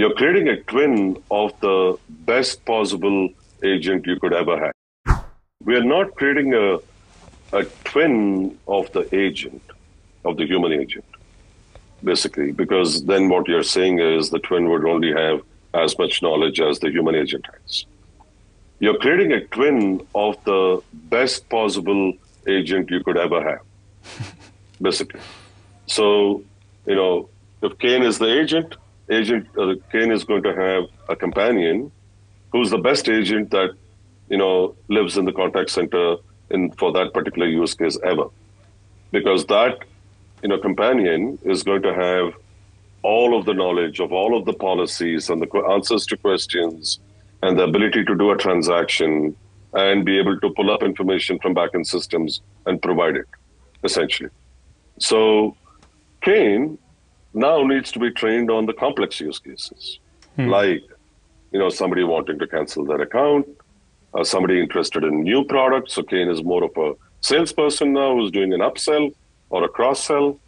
You're creating a twin of the best possible agent you could ever have. We are not creating a, a twin of the agent, of the human agent, basically, because then what you're saying is the twin would only have as much knowledge as the human agent has. You're creating a twin of the best possible agent you could ever have, basically. So, you know, if Kane is the agent, agent Kane is going to have a companion who's the best agent that you know lives in the contact center in for that particular use case ever, because that you know companion is going to have all of the knowledge of all of the policies and the answers to questions and the ability to do a transaction and be able to pull up information from backend systems and provide it essentially. So Kane now needs to be trained on the complex use cases, hmm. like you know somebody wanting to cancel their account, uh, somebody interested in new products. So Kane is more of a salesperson now who's doing an upsell or a cross sell,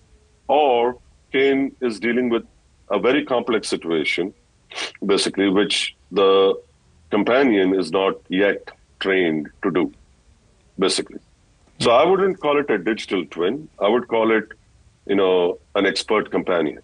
or Kane is dealing with a very complex situation, basically, which the companion is not yet trained to do, basically. So I wouldn't call it a digital twin. I would call it you know, an expert companion.